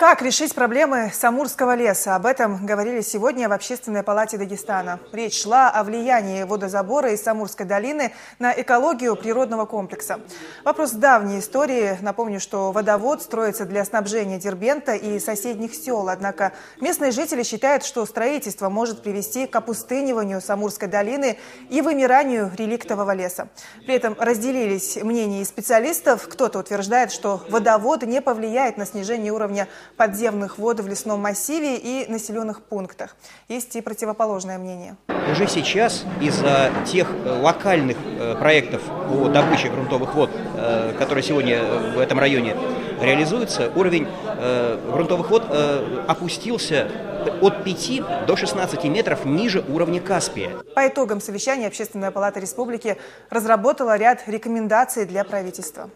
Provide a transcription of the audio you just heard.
Как решить проблемы Самурского леса? Об этом говорили сегодня в Общественной палате Дагестана. Речь шла о влиянии водозабора из Самурской долины на экологию природного комплекса. Вопрос давней истории. Напомню, что водовод строится для снабжения Дербента и соседних сел. Однако местные жители считают, что строительство может привести к опустыниванию Самурской долины и вымиранию реликтового леса. При этом разделились мнения специалистов. Кто-то утверждает, что водовод не повлияет на снижение уровня подземных вод в лесном массиве и населенных пунктах. Есть и противоположное мнение. Уже сейчас из-за тех э, локальных э, проектов по добыче грунтовых вод, э, которые сегодня в этом районе реализуются, уровень грунтовых вод опустился от 5 до 16 метров ниже уровня Каспия. По итогам совещания Общественная палата республики разработала ряд рекомендаций для правительства.